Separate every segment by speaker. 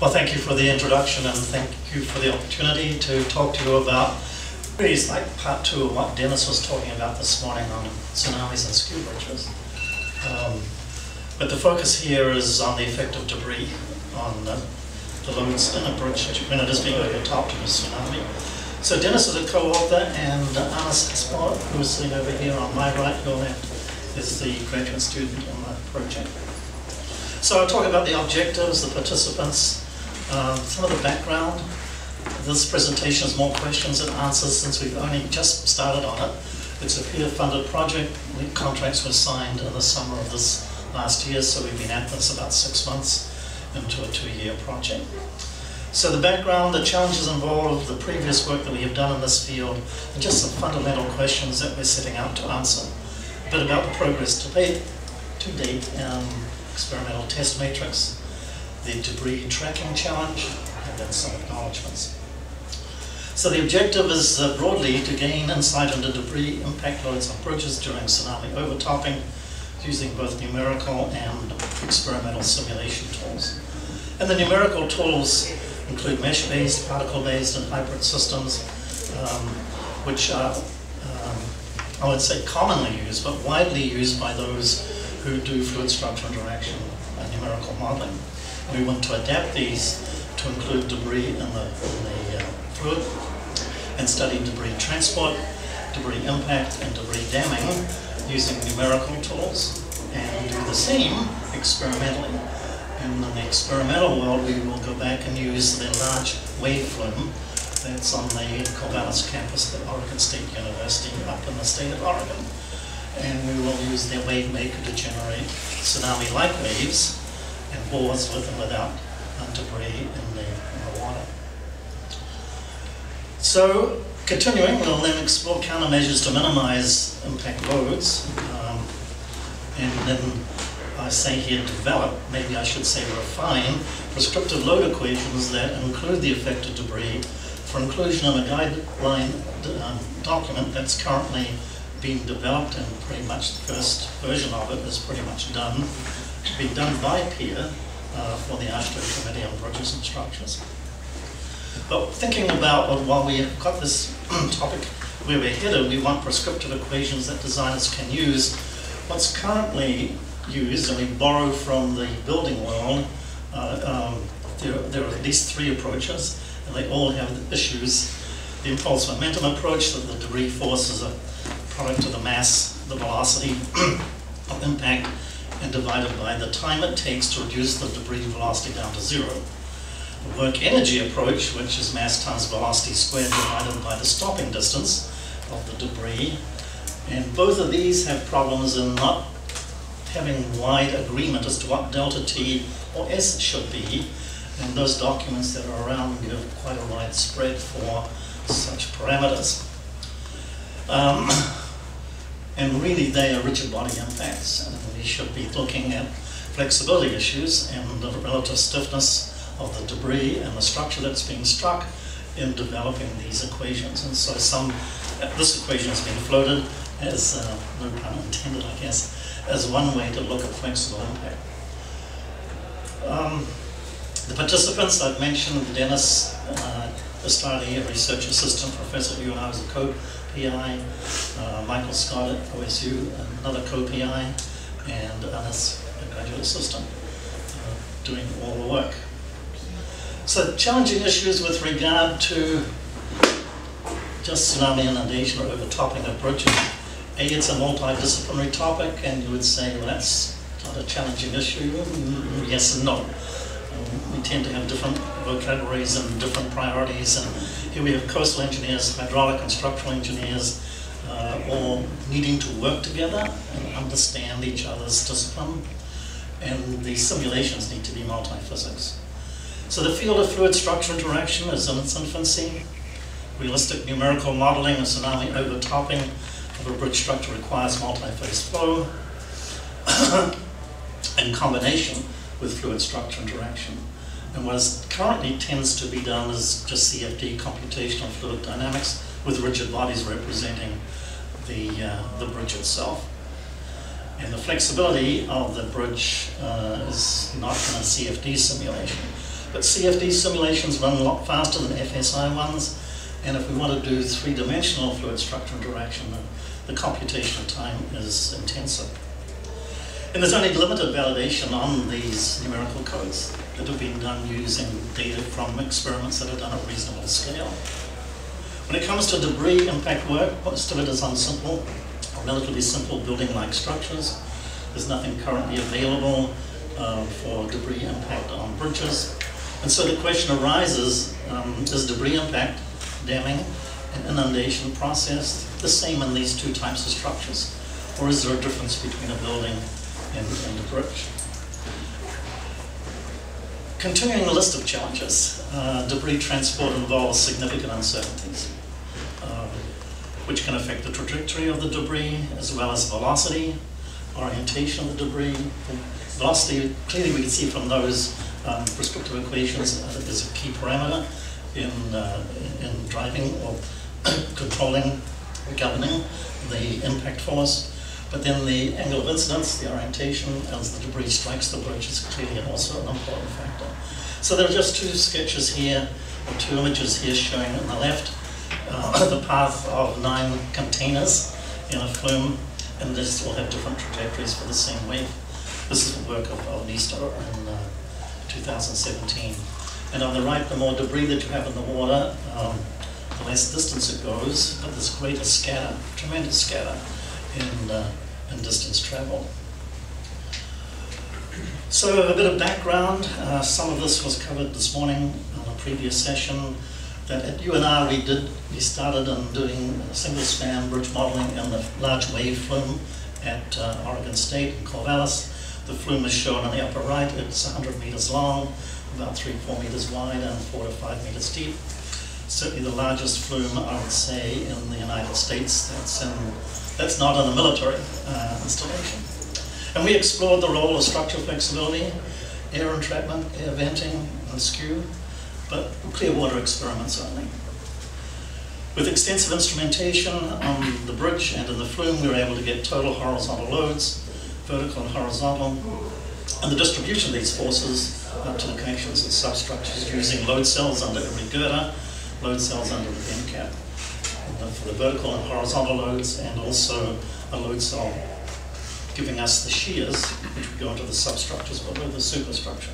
Speaker 1: Well, thank you for the introduction and thank you for the opportunity to talk to you about it's like part two of what Dennis was talking about this morning on tsunamis and skew bridges. Um, but the focus here is on the effect of debris on the, the a bridge when it is being overtopped in a tsunami. So Dennis is a co-author and Anas Aspar, who is sitting over here on my right, your left, is the graduate student on the project. So I'll talk about the objectives, the participants, um, some of the background. This presentation is more questions than answers since we've only just started on it. It's a PEER-funded project. Contracts were signed in the summer of this last year, so we've been at this about six months into a two-year project. So the background, the challenges involved, the previous work that we have done in this field, and just some fundamental questions that we're setting out to answer. A bit about the progress to date, to date um, experimental test matrix, the debris tracking challenge, and then some acknowledgements. So the objective is uh, broadly to gain insight into debris impact loads on bridges during tsunami overtopping using both numerical and experimental simulation tools. And the numerical tools include mesh-based, particle-based, and hybrid systems, um, which are, um, I would say, commonly used, but widely used by those who do fluid structure interaction and numerical modeling. We want to adapt these to include debris in the, in the uh, fluid and study debris transport, debris impact, and debris damming using numerical tools and do the same experimentally. In the experimental world, we will go back and use the large wave flume that's on the Corvallis campus at Oregon State University up in the state of Oregon. And we will use their wave maker to generate tsunami-like waves and bores with and without debris in the, in the water. So, continuing, we'll then explore countermeasures to minimize impact loads. Um, and then I say here develop, maybe I should say refine, prescriptive load equations that include the effect of debris for inclusion in a guideline um, document that's currently being developed and pretty much the first version of it is pretty much done, being done by PEER uh, for the AASHTO Committee on Bridges and Structures. But thinking about well, while we've got this topic where we're headed, we want prescriptive equations that designers can use. What's currently used, and we borrow from the building world, uh, um, there, there, are at least three approaches, and they all have issues. The impulse momentum approach, that the debris force is a product of the mass, the velocity of impact, and divided by the time it takes to reduce the debris velocity down to zero. The work energy approach, which is mass times velocity squared divided by the stopping distance of the debris. And both of these have problems in not having wide agreement as to what delta T or S should be. And those documents that are around give quite a wide spread for such parameters. Um, and really they are rigid body impacts. We should be looking at flexibility issues and the relative stiffness of the debris and the structure that's being struck in developing these equations. And so some, this equation has been floated as, uh, no pun intended, I guess, as one way to look at flexible impact. Um, the participants I've mentioned, Dennis uh, a research assistant professor and I was a co-PI, uh, Michael Scott at OSU, another co-PI, and Anas, a graduate assistant, uh, doing all the work. So challenging issues with regard to just tsunami inundation or overtopping bridges. A, it's a multidisciplinary topic, and you would say, well, that's not a challenging issue. Mm, yes and no. Um, we tend to have different vocabularies and different priorities, and here we have coastal engineers, hydraulic and structural engineers, uh, all needing to work together and understand each other's discipline, and the simulations need to be multi-physics. So the field of fluid structure interaction is in its infancy. Realistic numerical modeling of tsunami overtopping of a bridge structure requires multi-phase flow in combination with fluid structure interaction. And what is currently tends to be done is just CFD, computational fluid dynamics, with rigid bodies representing the, uh, the bridge itself. And the flexibility of the bridge uh, is not in a CFD simulation. But CFD simulations run a lot faster than FSI ones, and if we want to do three-dimensional fluid structure interaction, the, computational time is intensive. And there's only limited validation on these numerical codes that have been done using data from experiments that are done at reasonable scale. When it comes to debris impact work, most of it is on simple, relatively simple building-like structures. There's nothing currently available uh, for debris impact on bridges. And so the question arises, um, is debris impact, damming, and inundation process the same in these two types of structures? Or is there a difference between a building and, and a bridge? Continuing the list of challenges, uh, debris transport involves significant uncertainties, which can affect the trajectory of the debris as well as velocity, orientation of the debris. Velocity, clearly we can see from those um, prescriptive equations uh, is a key parameter in, uh, in driving or controlling, or governing the impact force. But then the angle of incidence, the orientation, as the debris strikes the bridge is clearly also an important factor. So there are just two sketches here, or two images here showing on the left uh, the path of nine containers in a flume, and this will have different trajectories for the same wave. This is the work of, of in uh, 2017. And on the right, the more debris that you have in the water, um, the less distance it goes, but there's greater scatter, tremendous scatter in, uh, in distance travel. So a bit of background, uh, some of this was covered this morning on a previous session, that at UNR we did, we started on doing single span bridge modeling in the large wave flume at uh, Oregon State in Corvallis. The flume is shown on the upper right, it's 100 meters long, about three, four meters wide and four to five meters deep certainly the largest flume, I would say, in the United States. That's, in, that's not in a military uh, installation. And we explored the role of structural flexibility, air entrapment, air venting, and skew, but clear water experiments only. With extensive instrumentation on the bridge and in the flume, we were able to get total horizontal loads, vertical and horizontal, and the distribution of these forces up to the connections and substructures using load cells under every girder, load cells under the bent cap uh, for the vertical and horizontal loads, and also a load cell giving us the shears, which would go into the substructures below the superstructure.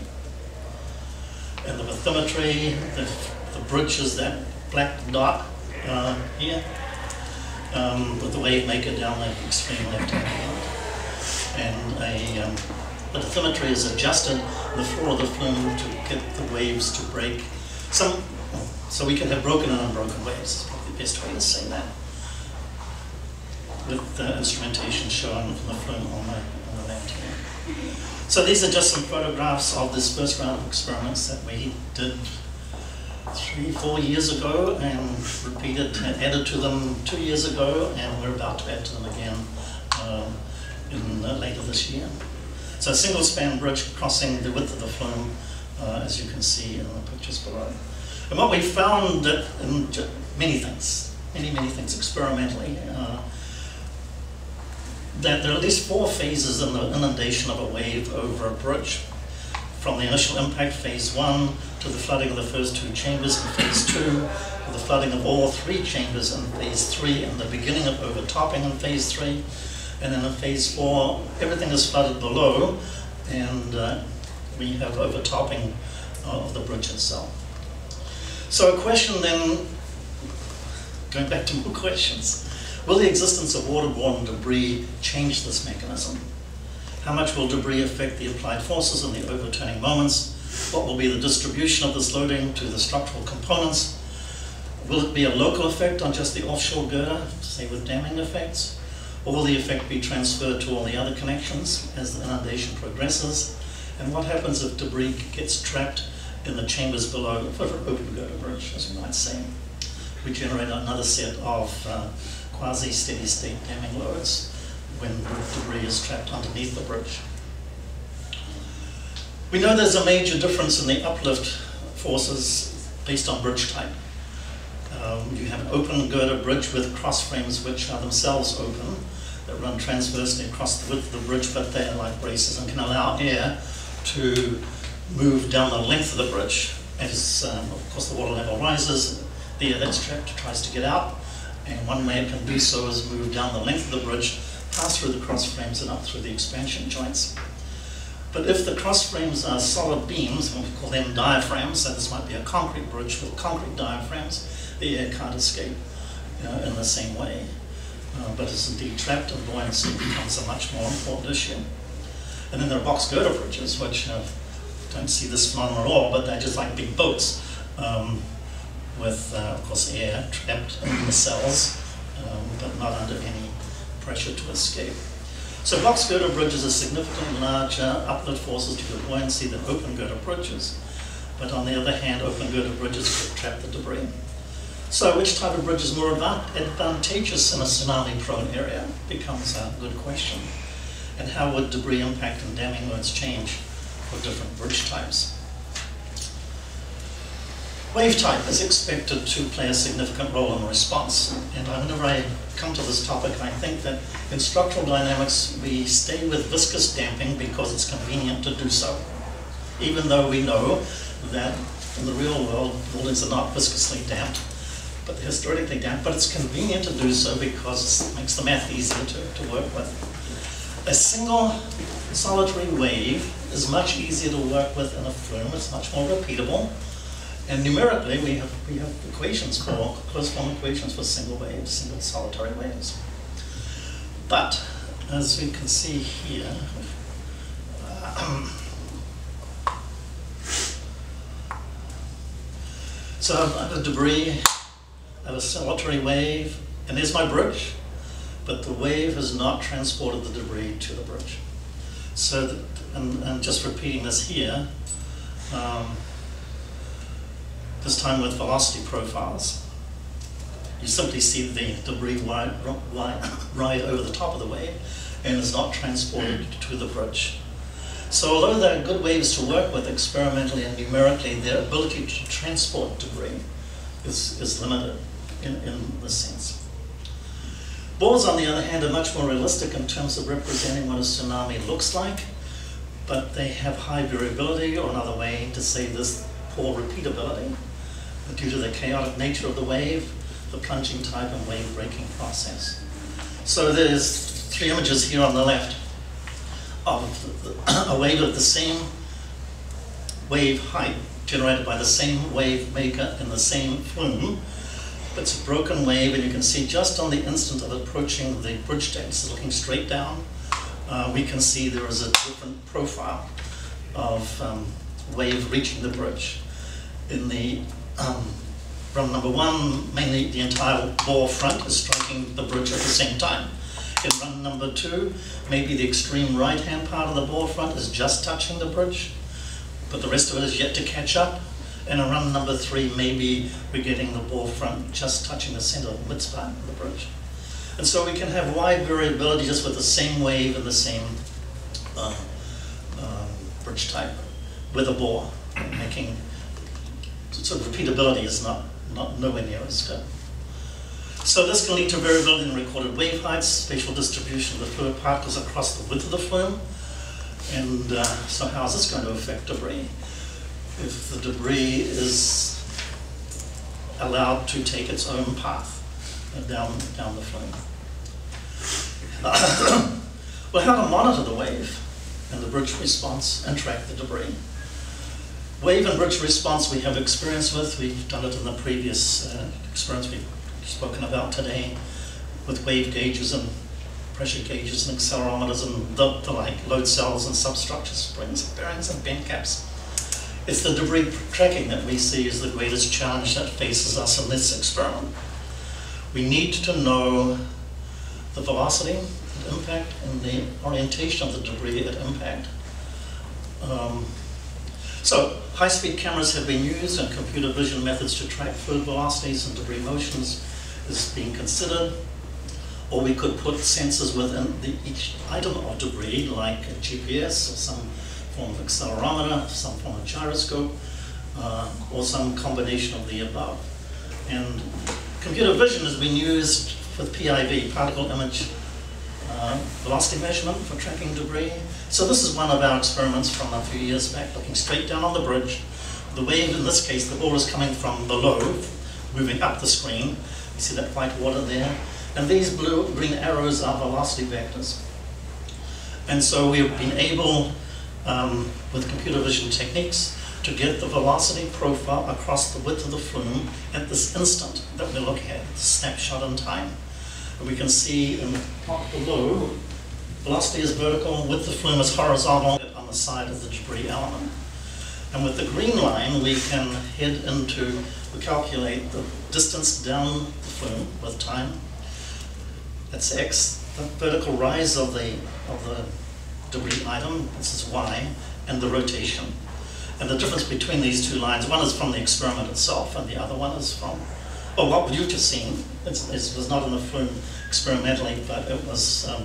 Speaker 1: And the bathymetry, the, the bridge is that black dot uh, here, um, with the wave maker down the extreme left-hand corner. And a, um, the bathymetry is adjusted in the floor of the flume to get the waves to break. Some so we can have broken and unbroken waves, is probably the best way to say that. With the instrumentation shown from the flume on the, on the left here. So these are just some photographs of this first round of experiments that we did three, four years ago and repeated, and added to them two years ago, and we're about to add to them again um, in uh, later this year. So a single span bridge crossing the width of the flume, uh, as you can see in the pictures below. And what we found in many things, many, many things experimentally, uh, that there are at least four phases in the inundation of a wave over a bridge. From the initial impact, phase one, to the flooding of the first two chambers in phase two, to the flooding of all three chambers in phase three, and the beginning of overtopping in phase three. And then in phase four, everything is flooded below, and uh, we have overtopping of the bridge itself. So a question then, going back to more questions, will the existence of waterborne debris change this mechanism? How much will debris affect the applied forces and the overturning moments? What will be the distribution of this loading to the structural components? Will it be a local effect on just the offshore girder, say with damming effects? Or will the effect be transferred to all the other connections as the inundation progresses? And what happens if debris gets trapped in the chambers below, for open girder bridge, as you might say. We generate another set of uh, quasi-steady state damming loads when debris is trapped underneath the bridge. We know there's a major difference in the uplift forces based on bridge type. Um, you have an open girder bridge with cross frames which are themselves open, that run transversely across the width of the bridge, but they're like braces and can allow air to move down the length of the bridge. As, um, of course, the water level rises, the air that's trapped tries to get out, and one way it can do so is move down the length of the bridge, pass through the cross frames and up through the expansion joints. But if the cross frames are solid beams, we call them diaphragms, so this might be a concrete bridge with concrete diaphragms, the air can't escape in the same way. Uh, but it's indeed trapped and buoyancy becomes a much more important issue. And then there are box girder bridges, which uh, don't see this phenomenon at all, but they're just like big boats um, with, uh, of course, air trapped in the cells, um, but not under any pressure to escape. So box girder bridges are significantly larger uplift forces due to buoyancy than open girder bridges. But on the other hand, open girder bridges could trap the debris. So which type of bridge is more advantageous in a tsunami-prone area becomes a good question. And how would debris impact and damming loads change for different bridge types? Wave type is expected to play a significant role in response. And whenever I come to this topic, I think that in structural dynamics, we stay with viscous damping because it's convenient to do so. Even though we know that in the real world, buildings are not viscously damped, but hysteretically damp, but it's convenient to do so because it makes the math easier to, to work with. A single solitary wave is much easier to work with in a flume, it's much more repeatable. And numerically, we have, we have equations for, form equations for single waves, single solitary waves. But, as we can see here, so I've got debris I have a solitary wave, and there's my bridge, but the wave has not transported the debris to the bridge. So, that, and, and, just repeating this here, um, this time with velocity profiles, you simply see the debris ride, ride over the top of the wave and is not transported to the bridge. So although there are good waves to work with experimentally and numerically, their ability to transport debris is, is limited in, in this sense. Bores, on the other hand, are much more realistic in terms of representing what a tsunami looks like, but they have high variability, or another way to say this, poor repeatability, due to the chaotic nature of the wave, the plunging type, and wave breaking process. So there's three images here on the left of a wave of the same wave height generated by the same wave maker in the same flume it's a broken wave, and you can see just on the instant of approaching the bridge deck, so looking straight down, uh, we can see there is a different profile of um, wave reaching the bridge. In the um, run number one, mainly the entire bore front is striking the bridge at the same time. In run number two, maybe the extreme right-hand part of the bore front is just touching the bridge, but the rest of it is yet to catch up. And on run number three, maybe we're getting the bore front just touching the center of the midspan of the bridge. And so we can have wide variability just with the same wave and the same uh, um, bridge type with a bore, making sort of repeatability is not, not nowhere near as good. So this can lead to variability in recorded wave heights, spatial distribution of the fluid particles across the width of the flume. And uh, so how is this going to affect debris? if the debris is allowed to take its own path down, down the flume. well, how to monitor the wave and the bridge response and track the debris. Wave and bridge response we have experience with. We've done it in the previous uh, experience we've spoken about today with wave gauges and pressure gauges and accelerometers and the, the like, load cells and substructure springs, bearings and bent caps. It's the debris tracking that we see as the greatest challenge that faces us in this experiment. We need to know the velocity at impact and the orientation of the debris at impact. Um, so high-speed cameras have been used and computer vision methods to track fluid velocities and debris motions is being considered. Or we could put sensors within the, each item of debris like a GPS or some form of accelerometer, some form of gyroscope, uh, or some combination of the above. And computer vision has been used with PIV, particle image uh, velocity measurement for tracking debris. So this is one of our experiments from a few years back, looking straight down on the bridge. The wave, in this case, the bore is coming from below, moving up the screen. You see that white water there? And these blue green arrows are velocity vectors. And so we've been able, um, with computer vision techniques, to get the velocity profile across the width of the flume at this instant that we're looking at, the snapshot in time. And we can see in the plot below, velocity is vertical, width of the flume is horizontal on the side of the debris element. And with the green line, we can head into, we calculate the distance down the flume with time. That's x, the vertical rise of the, of the debris item, this is y, and the rotation. And the difference between these two lines, one is from the experiment itself, and the other one is from, oh, what you've just seen, it was not in the flume experimentally, but it was um,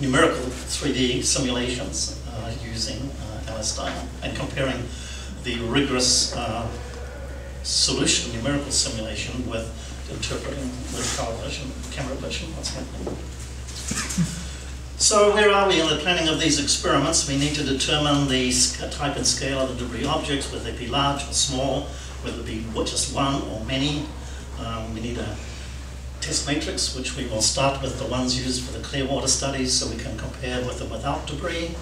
Speaker 1: numerical 3D simulations uh, using uh, LSTM and comparing the rigorous uh, solution, numerical simulation, with interpreting with television, camera vision, what's happening. So where are we in the planning of these experiments? We need to determine the type and scale of the debris objects, whether they be large or small, whether it be just one or many. Um, we need a test matrix, which we will start with the ones used for the Clearwater studies, so we can compare with and without debris.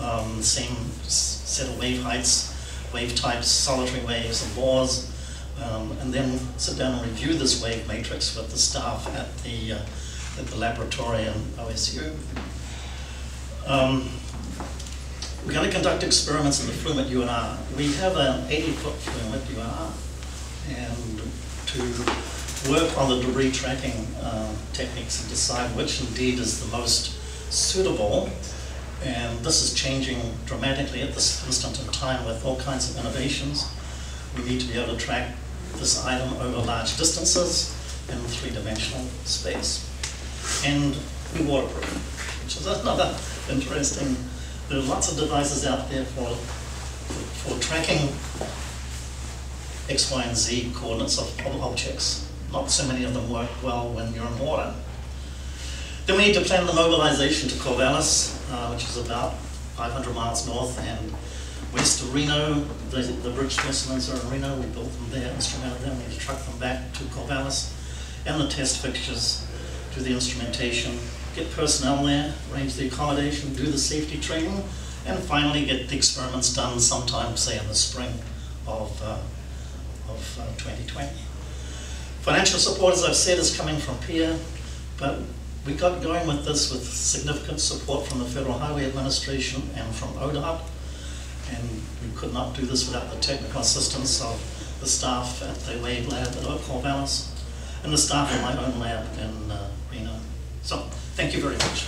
Speaker 1: Um, same set of wave heights, wave types, solitary waves and bores, Um, and then sit down and review this wave matrix with the staff at the uh, at the laboratory in OSU. Um, we're going to conduct experiments in the flume at UNR. We have an 80-foot flume at UNR, and to work on the debris tracking uh, techniques and decide which indeed is the most suitable. And this is changing dramatically at this instant in time with all kinds of innovations. We need to be able to track this item over large distances in three-dimensional space and be waterproof, which is another interesting. There are lots of devices out there for, for, for tracking X, Y, and Z coordinates of, of objects. Not so many of them work well when you're in water. Then we need to plan the mobilization to Corvallis, uh, which is about 500 miles north and west of Reno. The, the bridge are in Reno. We built them there, instrumented them. We need to truck them back to Corvallis. And the test fixtures do the instrumentation, get personnel there, arrange the accommodation, do the safety training, and finally get the experiments done sometime, say in the spring of, uh, of uh, 2020. Financial support, as I've said, is coming from PEER, but we got going with this with significant support from the Federal Highway Administration and from ODOT, and we could not do this without the technical assistance of the staff at the Wave Lab at Oak Corvallis and the staff at my own lab in uh, Reno. So, thank you very much.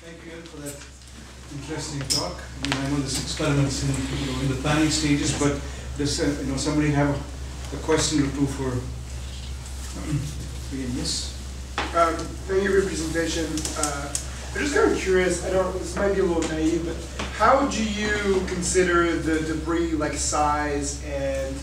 Speaker 2: Thank you for that interesting talk. I mean, I know this experiment's in, you know, in the planning stages, but does, uh, you know, somebody have a, a question or two for, again, yes?
Speaker 3: Um, thank you for your presentation. Uh, I'm just kind of curious, I don't, this might be a little naive, but how do you consider the debris like size and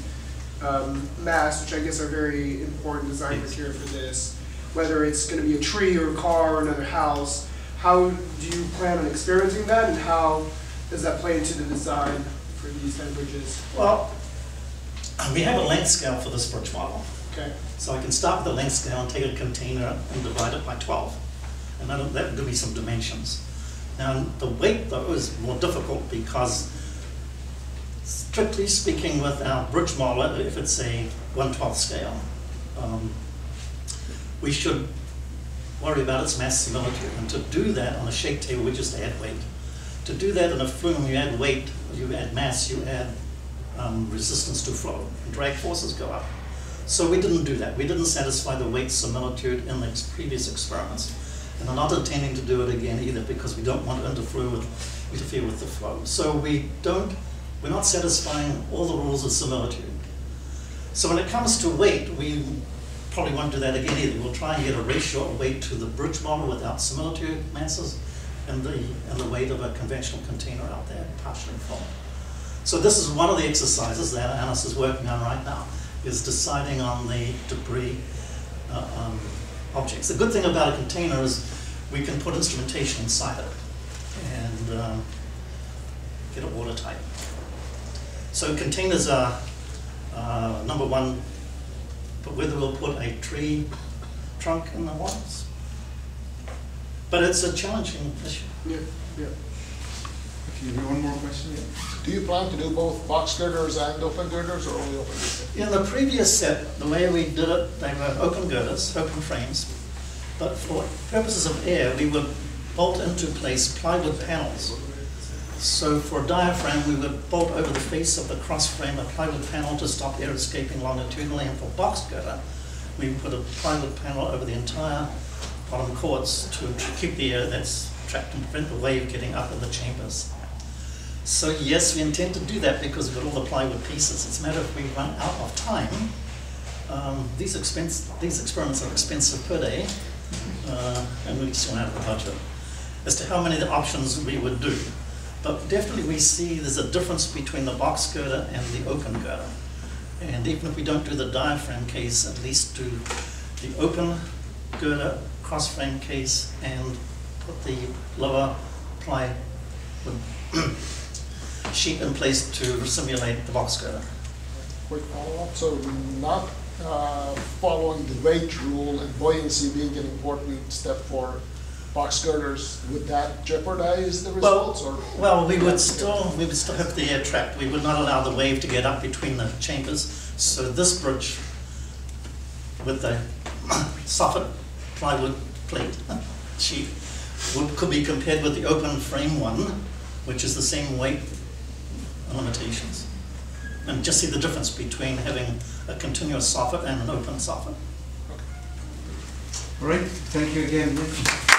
Speaker 3: um, mass, which I guess are very important design criteria for this, whether it's going to be a tree or a car or another house, how do you plan on experiencing that and how does that play into the design for these kind of bridges?
Speaker 1: Well, we have a length scale for this bridge model.
Speaker 3: Okay.
Speaker 1: So I can start with the length scale and take a container and divide it by 12. And that that would give me some dimensions. Now, the weight, though, is more difficult because, strictly speaking, with our bridge model, if it's a 1 12 scale, um, we should worry about its mass similitude. And to do that on a shake table, we just add weight. To do that in a flume, you add weight, you add mass, you add um, resistance to flow, and drag forces go up. So we didn't do that. We didn't satisfy the weight similitude in the previous experiments. And I'm not intending to do it again either because we don't want to interfere with, interfere with the flow. So we don't, we're not satisfying all the rules of similitude. So when it comes to weight, we probably won't do that again either. We'll try and get a ratio of weight to the bridge model without similitude masses and the, and the weight of a conventional container out there partially full. So this is one of the exercises that Anis is working on right now. is deciding on the debris uh, um, objects. The good thing about a container is we can put instrumentation inside it and um, get it watertight. So containers are, uh, number one, but whether we'll put a tree trunk in the ones. But it's a challenging issue.
Speaker 3: Yeah, yeah.
Speaker 2: Okay, we have one more question, yeah?
Speaker 4: Do you plan to do both box girders and open girders, or only open girders?
Speaker 1: In the previous set, the way we did it, they were open girders, open frames, but for purposes of air, we would bolt into place plywood panels. So for a diaphragm, we would bolt over the face of the cross frame a plywood panel to stop air escaping longitudinally, and for box girder, we put a plywood panel over the entire bottom chords to keep the air that's trapped and prevent the wave getting up in the chambers. So yes, we intend to do that because we've got all the plywood pieces. It's a matter if we run out of time. Um, these expense, these experiments are expensive per day, uh, and we just run out of the budget. As to how many of the options we would do. But definitely we see there's a difference between the box girder and the open girder. And even if we don't do the diaphragm case, at least do the open girder cross frame case and put the lower ply sheet in place to simulate the box girder.
Speaker 4: Quick follow-up, so not uh, following the weight rule and buoyancy being an important step for box girders, would that jeopardize the results, or?
Speaker 1: Well, we would still, we would still have the air trap. We would not allow the wave to get up between the chambers. So this bridge with the soffit plywood plate sheet would, could be compared with the open frame one, which is the same weight limitations. And just see the difference between having a continuous soffit and an open soffit.
Speaker 2: All right, thank you again, Nick.